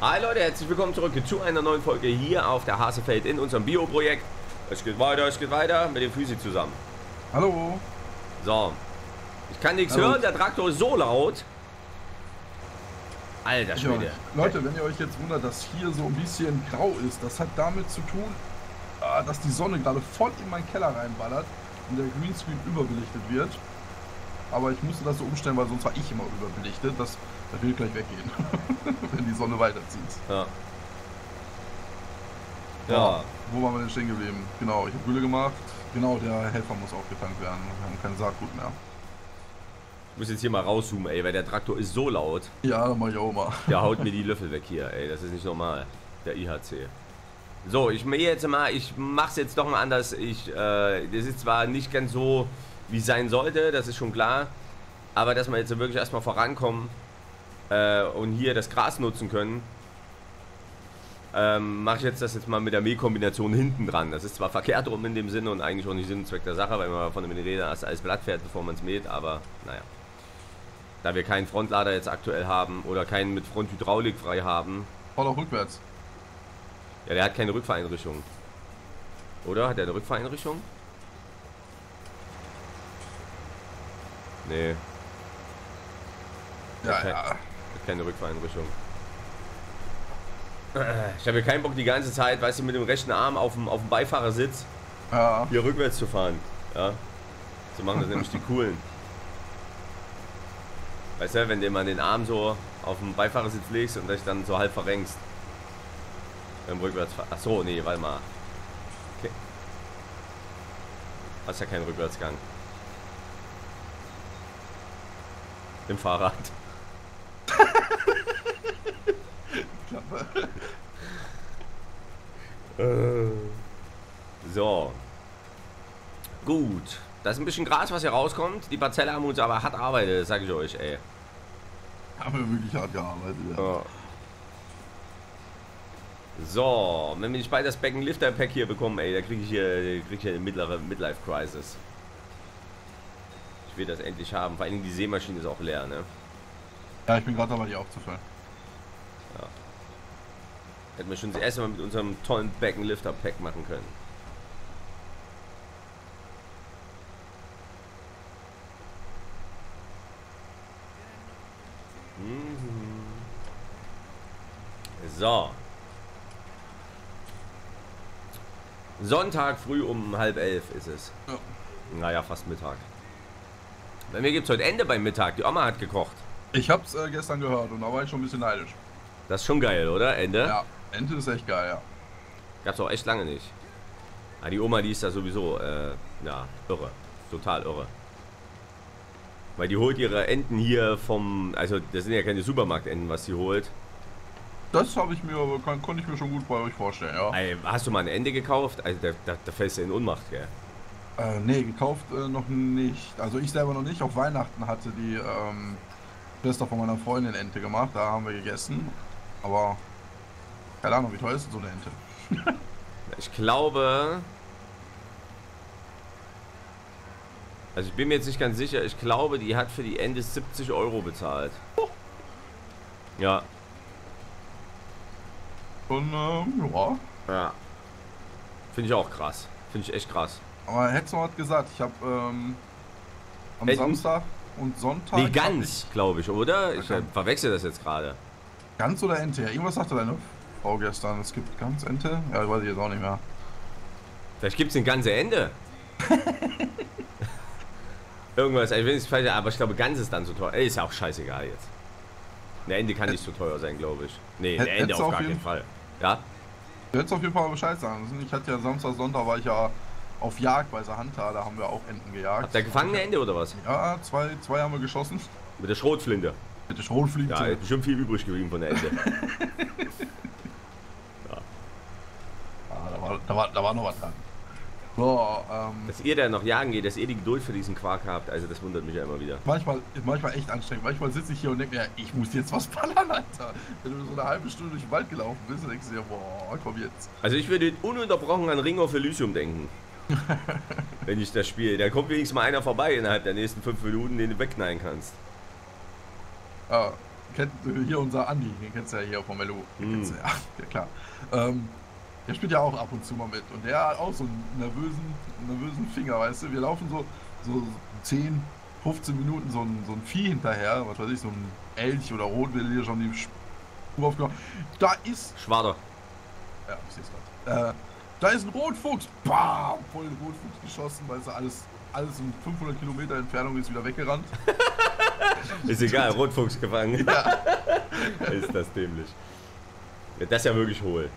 Hi Leute, herzlich willkommen zurück zu einer neuen Folge hier auf der Hasefeld in unserem Bio-Projekt. Es geht weiter, es geht weiter mit dem Physi zusammen. Hallo. So. Ich kann nichts Hallo. hören, der Traktor ist so laut. Alter Schwede. Ja, Leute, wenn ihr euch jetzt wundert, dass hier so ein bisschen grau ist, das hat damit zu tun, ah, dass die Sonne gerade voll in meinen Keller reinballert und der Greenscreen überbelichtet wird. Aber ich musste das so umstellen, weil sonst war ich immer überbelichtet. Das, das will gleich weggehen, wenn die Sonne weiterzieht. Ja. Ja. Wo waren wir denn stehen geblieben? Genau, ich habe Gülle gemacht. Genau, der Helfer muss aufgetankt werden. Wir haben kein Saatgut mehr. Ich muss jetzt hier mal rauszoomen, ey, weil der Traktor ist so laut. Ja, dann mach ich auch mal. Der haut mir die Löffel weg hier, ey. Das ist nicht normal. Der IHC. So, ich mir jetzt mal, ich mach's jetzt doch mal anders. Ich, äh, das ist zwar nicht ganz so, wie es sein sollte, das ist schon klar. Aber dass wir jetzt wirklich erstmal vorankommen äh, und hier das Gras nutzen können, ähm, mache ich jetzt das jetzt mal mit der Mähkombination hinten dran. Das ist zwar verkehrt rum in dem Sinne und eigentlich auch nicht Sinn und Zweck der Sache, weil man von dem Räder erst alles Blatt fährt, bevor man es mäht, aber naja. Da wir keinen Frontlader jetzt aktuell haben oder keinen mit Fronthydraulik frei haben, Voll auch rückwärts. ja, der hat keine Rückfahreinrichtung. Oder? Hat er eine Rückfahreinrichtung? Nee, Ja, ja. Keine Rückfahreinrichtung. Äh, Ich habe keinen Bock die ganze Zeit, weißt du, mit dem rechten Arm auf dem, auf dem Beifahrersitz Ja, hier rückwärts zu fahren. Ja. So machen das nämlich die coolen. Weißt du, wenn du mal den Arm so auf dem Beifahrersitz legst und dich dann so halb verrenkst. Beim Rückwärtsfahren. Achso, nee, warte mal. Okay. Hast ja keinen Rückwärtsgang. Im Fahrrad. Klappe. So. Gut. Da ist ein bisschen Gras, was hier rauskommt. Die Parzelle haben uns aber hart arbeitet, sag ich euch, ey. Haben wir wirklich hart gearbeitet. Ja. Ja. So, wenn wir nicht bald das Becken Lifter Pack hier bekommen, ey, da kriege ich hier, krieg ich hier eine mittlere Midlife Crisis. Ich will das endlich haben. Vor allen Dingen die Seemaschine ist auch leer, ne? Ja, ich bin gerade dabei, die aufzufüllen. Hätten wir schon das erste Mal mit unserem tollen Becken Lifter Pack machen können. Mhm. So. Sonntag früh um halb elf ist es. Ja. Naja, fast Mittag. Bei mir gibt es heute Ende beim Mittag. Die Oma hat gekocht. Ich hab's äh, gestern gehört und da war ich schon ein bisschen neidisch. Das ist schon geil, oder? Ende? Ja, Ente ist echt geil, ja. Gab's auch echt lange nicht. Ah, die Oma, die ist da sowieso, äh, ja, irre. Total irre. Weil die holt ihre Enten hier vom, also das sind ja keine Supermarktenten, was sie holt. Das habe ich mir, aber kann, konnte ich mir schon gut bei euch vorstellen, ja. Ey, hast du mal eine Ente gekauft? Also da, da, da fällst du in Unmacht, gell? Äh, nee, gekauft äh, noch nicht. Also ich selber noch nicht. Auf Weihnachten hatte die ähm, Schwester von meiner Freundin Ente gemacht. Da haben wir gegessen. Aber keine Ahnung, wie teuer ist denn so eine Ente? Ich glaube... Also ich bin mir jetzt nicht ganz sicher, ich glaube, die hat für die Ente 70 Euro bezahlt. Ja, Und ähm, ja. ja. Finde ich auch krass. Finde ich echt krass. Aber hättest du mal was gesagt. Ich habe ähm, am Enten? Samstag und Sonntag. Nee, ganz, glaube ich, oder? Ich äh, verwechsel das jetzt gerade. Ich, ganz oder Ente? Ja, irgendwas sagte deine Frau gestern. Es gibt ganz Ente. Ja, weiß ich jetzt auch nicht mehr. Vielleicht gibt es eine ganze Ende. Irgendwas, ich will nicht falsch, aber ich glaube, ganz ist dann zu teuer. Ist ja auch scheißegal jetzt. Eine Ende kann nicht so teuer sein, glaube ich. Nee, eine Ende auf gar keinen Fall. Ja? Du hättest auf jeden Fall Bescheid sagen müssen. Ich hatte ja Samstag, Sonntag war ich ja auf Jagd bei Sahanta. Da haben wir auch Enten gejagt. Habt ihr gefangen eine Ende oder was? Ja, zwei, zwei haben wir geschossen. Mit der Schrotflinte. Mit der Schrotflinte. Ja, ist bestimmt viel übrig geblieben von der Ende. Ah, da, war, da, war, da war noch was dran. So, ähm, dass ihr da noch jagen geht, dass ihr die Geduld für diesen Quark habt, also das wundert mich ja immer wieder. manchmal, manchmal echt anstrengend. Manchmal sitze ich hier und denke mir, ich muss jetzt was ballern, Alter. Wenn du so eine halbe Stunde durch den Wald gelaufen bist, dann denkst du dir, boah, komm jetzt. Also ich würde ununterbrochen an Ring of Elysium denken. Wenn ich das spiele. Da kommt wenigstens mal einer vorbei innerhalb der nächsten fünf Minuten, den du wegknallen kannst. Ja, kennt äh, hier unser Andi, den kennst du ja hier vom Melo. Mm. Ja, ja, klar. Ähm, der spielt ja auch ab und zu mal mit. Und der hat auch so einen nervösen, nervösen Finger, weißt du? Wir laufen so, so 10, 15 Minuten so ein, so ein Vieh hinterher, was weiß ich, so ein Elch oder Rotwild hier schon die Spur aufgenommen. Da ist. Schwader. Ja, ich sehe es gerade. Äh, da ist ein Rotfuchs. Bam! Voll den Rotfuchs geschossen, weil es alles, alles in 500 Kilometer Entfernung ist wieder weggerannt. Ist egal, Rotfuchs gefangen. Ja. ist das dämlich. Das ist ja wirklich hohl.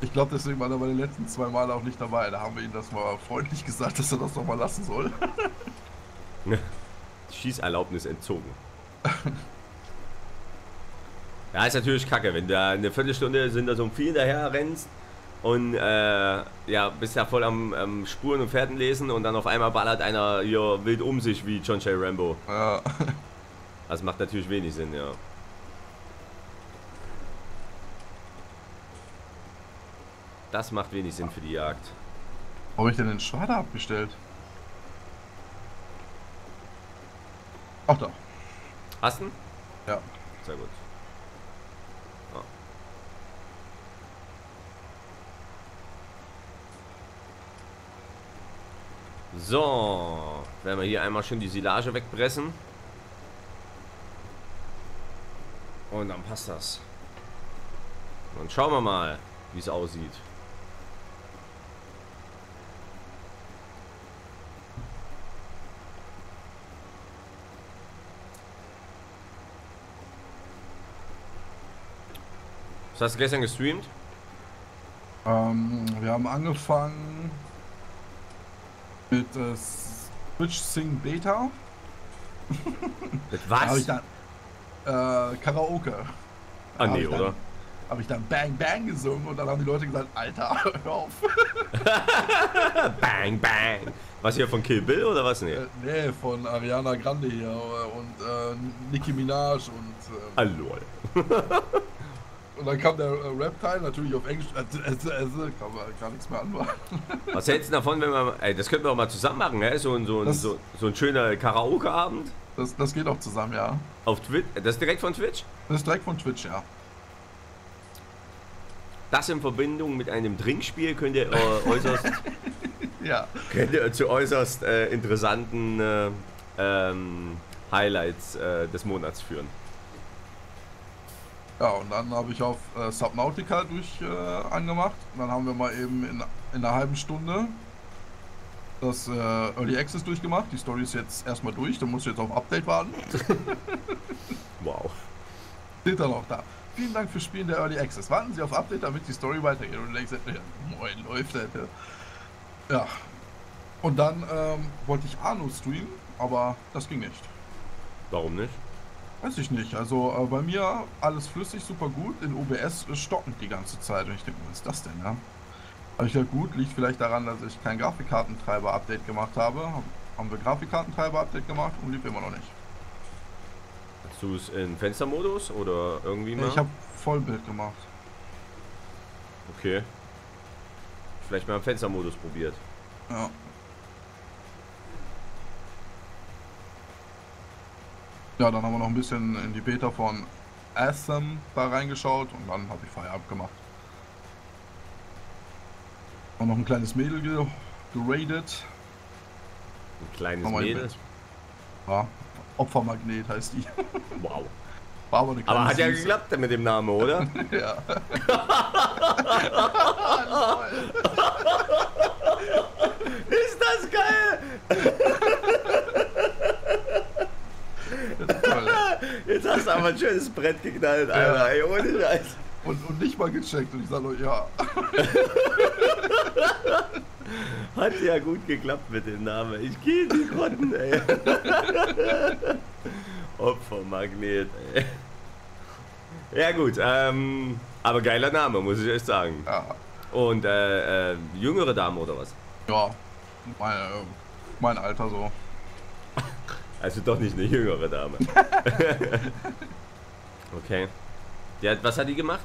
Ich glaube, deswegen war er bei den letzten zwei Malen auch nicht dabei. Da haben wir ihm das mal freundlich gesagt, dass er das doch mal lassen soll. Schießerlaubnis entzogen. Ja, ist natürlich kacke, wenn du eine Viertelstunde sind da so ein Vieh hinterher rennst und äh, ja, bist ja voll am, am Spuren und Pferden lesen und dann auf einmal ballert einer hier wild um sich wie John J. Rambo. Ja. Das macht natürlich wenig Sinn, ja. Das macht wenig Sinn für die Jagd. Wo habe ich denn den Schwader abgestellt? Ach da. Hast du? ihn? Ja. Sehr gut. So, werden wir hier einmal schön die Silage wegpressen. Und dann passt das. Dann schauen wir mal, wie es aussieht. Was hast du gestern gestreamt? Ähm, wir haben angefangen mit äh, Switch Sing Beta. Mit Da was? ich dann äh, Karaoke. Ah, Hab nee, dann- oder? Habe ich dann Bang Bang gesungen und dann haben die Leute gesagt, Alter, hör auf. Bang, bang. Was hier von Kill Bill oder was? Nee. Äh, nee, von Ariana Grande hier äh, und äh, Nicki Minaj und, äh, Ah, lol. Und dann kam der äh, Rap-Teil natürlich auf Englisch. Äh, äh, äh, kann man gar nichts mehr anmachen. Was hältst du davon, wenn wir. Ey, das könnten wir auch mal zusammen machen, hä? So, ein- so, ein- Das- so, so ein schöner Karaoke-Abend Das, das geht auch zusammen, ja. auf Twitch. Das ist direkt von Twitch? Das ist direkt von Twitch, ja. Das in Verbindung mit einem Trinkspiel könnte äh, äußerst, Ja. könnte zu äußerst äh, interessanten äh, ähm, Highlights äh, des Monats führen. Ja, und dann habe ich auf äh, Subnautica durch äh, angemacht. Und dann haben wir mal eben in, in einer halben Stunde das äh, Early Access durchgemacht. Die Story ist jetzt erstmal durch, da muss ich jetzt auf Update warten. Wow. Steht dann auch da. Vielen Dank fürs Spielen der Early Access. Warten Sie auf Update, damit die Story weitergeht. Und du denkst, ja, moin, läuft das. Ja. ja. Und dann ähm, wollte ich Arno streamen, aber das ging nicht. Warum nicht? Weiß ich nicht. Also äh, bei mir alles flüssig, super gut. In OBS äh, stockend die ganze Zeit. Und ich denke, was ist das denn, ja? Aber ich dachte, gut, liegt vielleicht daran, dass ich kein Grafikkartentreiber-Update gemacht habe. Haben wir Grafikkartentreiber-Update gemacht und lief immer noch nicht. Hast du es in Fenstermodus oder irgendwie mal? Ich habe Vollbild gemacht. Okay. Vielleicht mal im Fenstermodus probiert. Ja. Ja, dann haben wir noch ein bisschen in die Beta von Assam da reingeschaut und dann habe ich Feierabend gemacht. Und noch ein kleines Mädel ge geradet. Ein kleines Mädel. Ja, Opfermagnet heißt die. Wow. War aber eine Aber hat ja geklappt mit dem Namen, oder? Ja. Ist das geil? Jetzt hast du aber ein schönes Brett geknallt, Alter. Ey, ohne Scheiß. Und, und nicht mal gecheckt. Und ich sage nur, ja. Hat ja gut geklappt mit dem Namen. Ich gehe in die Grotten, ey. Opfermagnet, ey. Ja gut, ähm, aber geiler Name, muss ich echt sagen. Ja. Und äh, äh, jüngere Dame oder was? Ja. Mein, äh, mein Alter so. Also doch nicht eine jüngere Dame. okay. Die hat, was hat die gemacht?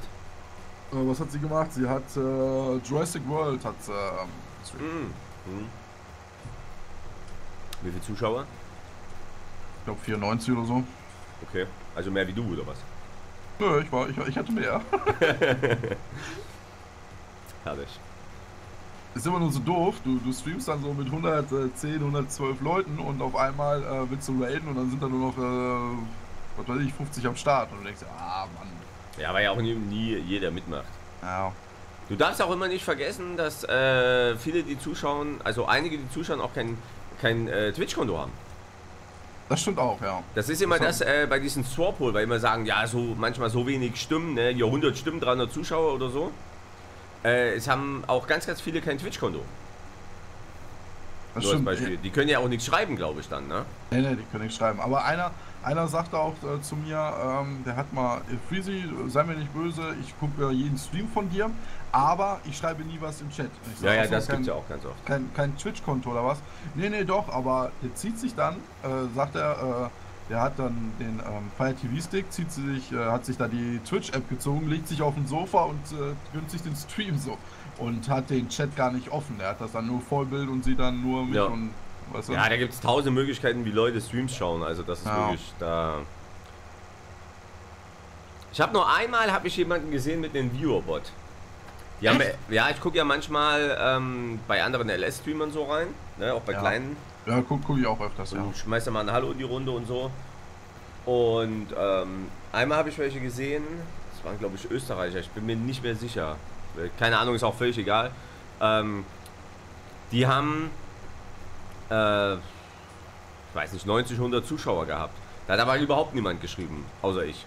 Äh, was hat sie gemacht? Sie hat äh, Jurassic World hat ähm, Hm. Hm. Wie viele Zuschauer? ich glaube 94 oder so. Okay. Also mehr wie du, oder was? Nö, ich, war, ich, ich hatte mehr. Herrlich. Ist immer nur so doof, du, du streamst dann so mit 110, 112 Leuten und auf einmal äh, willst du raiden und dann sind da nur noch, äh, was weiß ich, 50 am Start und du denkst, ah Mann. Ja, weil ja auch nie, nie jeder mitmacht. Ja. Du darfst auch immer nicht vergessen, dass äh, viele, die zuschauen, also einige, die zuschauen, auch kein, kein äh, Twitch-Konto haben. Das stimmt auch, ja. Das ist immer Das das, äh, bei diesen Swap-Poll, weil immer sagen, ja, so manchmal so wenig Stimmen, ne, hier 100 Stimmen, 300 Zuschauer oder so. Äh, es haben auch ganz, ganz viele kein Twitch-Konto. Nur als. Beispiel. Die können ja auch nichts schreiben, glaube ich dann, ne? Nee, nee, die können nicht schreiben. Aber einer, einer sagte auch äh, zu mir, ähm, der hat mal, äh, Freezy, sei mir nicht böse, ich gucke jeden Stream von dir, aber ich schreibe nie was im Chat. Sag, Ja, ja, das kein, gibt's ja auch ganz oft. Kein, kein Twitch-Konto oder was? Nee, nee, doch, aber der zieht sich dann, äh, sagt er, äh, der hat dann den ähm, Fire TV Stick, zieht sich, äh, hat sich da die Twitch-App gezogen, legt sich auf ein Sofa und äh, gönnt sich den Stream so. Und hat den Chat gar nicht offen. Er hat das dann nur Vollbild und sieht dann nur mich Ja. und du? Ja, da gibt es tausend Möglichkeiten, wie Leute Streams schauen. Also das ist Ja. wirklich da. Ich habe nur einmal habe ich jemanden gesehen mit einem Viewerbot. Haben, ja, ich gucke ja manchmal ähm, bei anderen LS-Streamern so rein, ne, auch bei Ja. kleinen. Ja, guck, guck ich auch öfters, ja. Schmeiß da mal ein Hallo in die Runde und so. Und ähm, einmal habe ich welche gesehen, das waren glaube ich Österreicher, ich bin mir nicht mehr sicher. Keine Ahnung, ist auch völlig egal. Ähm, die haben, äh, ich weiß nicht, 90, 100 Zuschauer gehabt. Da hat aber überhaupt niemand geschrieben, außer ich.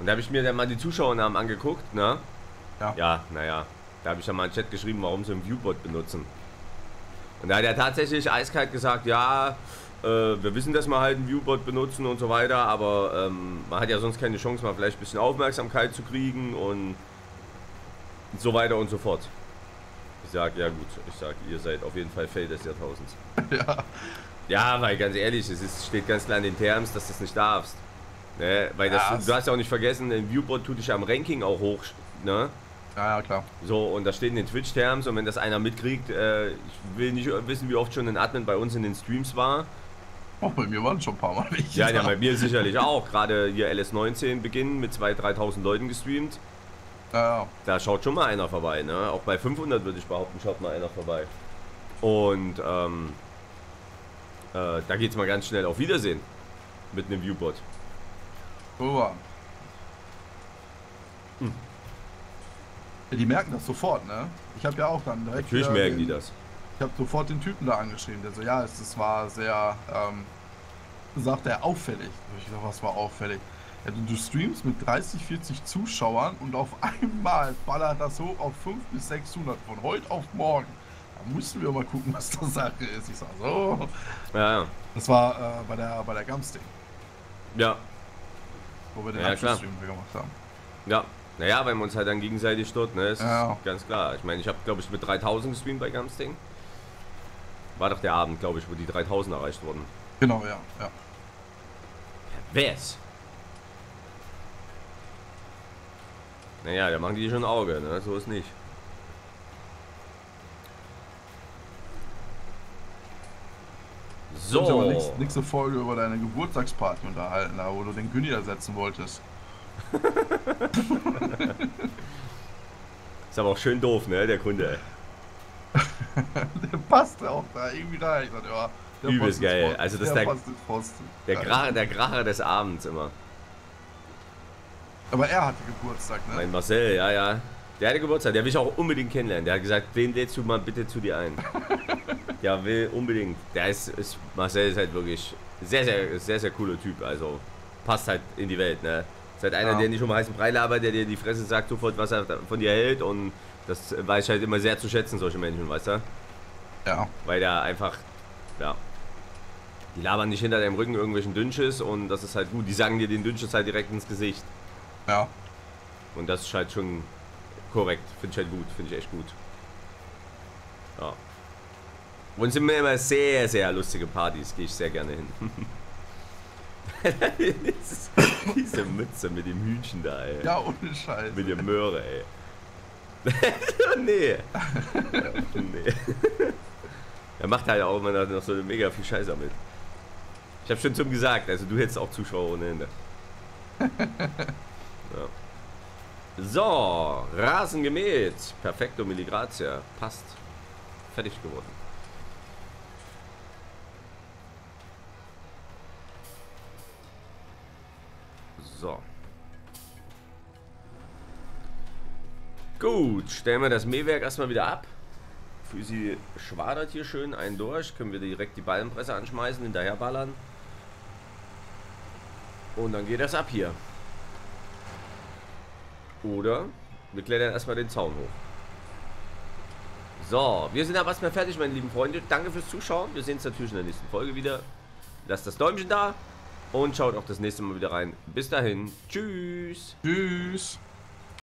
Und da habe ich mir dann mal die Zuschauernamen angeguckt, ne? Ja. Ja, naja. Da habe ich dann mal einen Chat geschrieben, warum sie einen Viewbot benutzen. Und da hat er tatsächlich eiskalt gesagt, ja, äh, wir wissen, dass wir halt einen Viewbot benutzen und so weiter, aber ähm, man hat ja sonst keine Chance, mal vielleicht ein bisschen Aufmerksamkeit zu kriegen und so weiter und so fort. Ich sag, ja gut, ich sag, ihr seid auf jeden Fall Fail des Jahrtausends. ja. Ja, weil ganz ehrlich, es ist, steht ganz klar in den Terms, dass du es nicht darfst. Ne? Weil das, Ja, du hast ja auch nicht vergessen, ein Viewbot tut dich am Ranking auch hoch. Ne? Ja, ja, klar. So, und das steht in den Twitch-Terms und wenn das einer mitkriegt, äh, ich will nicht wissen, wie oft schon ein Admin bei uns in den Streams war. Auch bei mir waren schon ein paar Mal welche. Ja, ja, da. bei mir sicherlich auch. Gerade hier LS19 Beginn mit 2.000, 3.000 Leuten gestreamt. ja, ja. Da schaut schon mal einer vorbei, ne? Auch bei 500 würde ich behaupten, schaut mal einer vorbei. Und ähm, äh, da geht's mal ganz schnell auf Wiedersehen mit einem Viewbot. So war. Hm. Ja, die merken das sofort, ne? Ich habe ja auch dann direkt. Natürlich äh, merken die den- das. Ich habe sofort den Typen da angeschrieben, der so, ja, es, es war sehr, ähm, sagt er, auffällig. Ich dachte, was war auffällig? Ja, du, du streamst mit 30, 40 Zuschauern und auf einmal ballert das hoch auf 500 bis 600 von heute auf morgen. Da mussten wir mal gucken, was da Sache ist. Ich sag so. Ja, ja. Das war äh, bei der, bei der Gamsting, Ja, wo wir den Ja, klar. Abschlussstream gemacht haben. ja. Naja, weil wir uns halt dann gegenseitig dort, ne? Das Ja. ist ganz klar. Ich meine, ich habe, glaube ich, mit 3000 gestreamt bei Gamsting. War doch der Abend, glaube ich, wo die 3000 erreicht wurden. Genau, ja, ja. Wer's? Naja, da machen die schon ein Auge, ne? So ist nicht. So. aber So. nächste Folge über deine Geburtstagsparty unterhalten, da wo du den Günni ersetzen wolltest. Ist aber auch schön doof, ne? Der Kunde. der passt auch da irgendwie rein. Ich sag, ja, der Übelst geil. Also das der der-. Der, Ja. Gra der Gracher des Abends immer. Aber er hatte Geburtstag, ne? Mein Marcel, ja, ja. Der hatte Geburtstag, der will ich auch unbedingt kennenlernen. Der hat gesagt, den lädst du mal bitte zu dir ein. ja, will unbedingt. Der ist, ist, Marcel ist halt wirklich sehr, sehr, sehr, sehr cooler Typ. Also passt halt in die Welt, ne? Ist halt einer, Ja. der nicht um heißen Brei labert, der dir die Fresse sagt sofort, was er von dir hält. Und das weiß ich halt immer sehr zu schätzen, solche Menschen, weißt du? Ja. Weil der einfach, ja. Die labern nicht hinter deinem Rücken irgendwelchen Dünnschiss und das ist halt gut. Die sagen dir den Dünnschiss halt direkt ins Gesicht. Ja. Und das ist halt schon korrekt. Finde ich halt gut. Finde ich echt gut. Ja. Und es sind immer sehr, sehr lustige Partys. Gehe ich sehr gerne hin. Diese Mütze mit dem Hühnchen da, ey. Ja, ohne Scheiß. Mit der Möhre, ey. nee. nee. Er macht halt auch immer noch so mega viel Scheiße damit. Ich habe schon zum gesagt, also du hättest auch Zuschauer ohne Ende. ja. So, Rasen gemäht. Perfekto Milligrazia. Passt. Fertig geworden. So. Gut, stellen wir das Mähwerk erstmal wieder ab. Für sie schwadert hier schön einen durch. Können wir direkt die Ballenpresse anschmeißen, hinterher ballern. Und dann geht das ab hier. Oder wir klettern erstmal den Zaun hoch. So, wir sind aber erstmal fertig, meine lieben Freunde. Danke fürs Zuschauen. Wir sehen uns natürlich in der nächsten Folge wieder. Lasst das Däumchen da und schaut auch das nächste Mal wieder rein. Bis dahin. Tschüss. Tschüss.